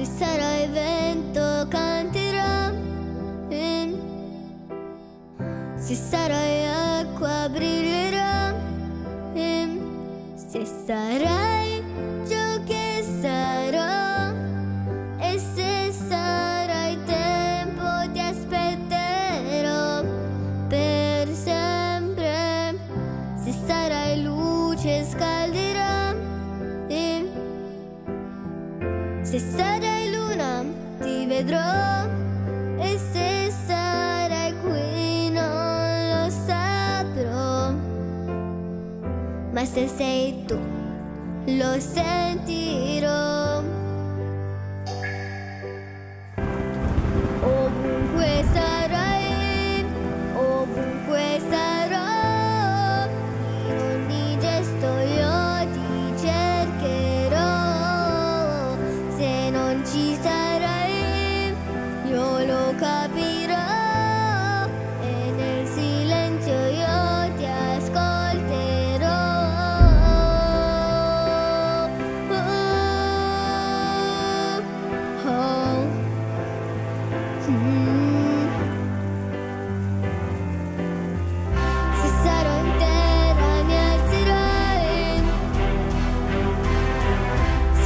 Se sarai vento canterò mm. Se sarai acqua brillerò mm. Se sarai ciò che sarò E se sarai tempo ti aspetterò Per sempre Se sarai luce scalderò mm. Se sarai vedrò e se sarai qui non lo saprò. Ma se sei tu lo sentirò.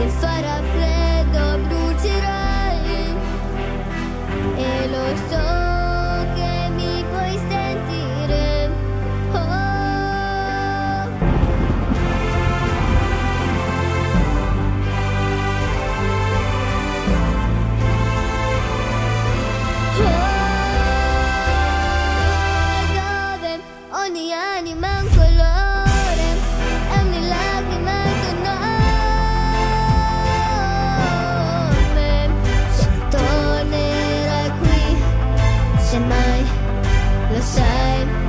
farà freddo brucerai e lo so che mi puoi oh. ogni anima my left side.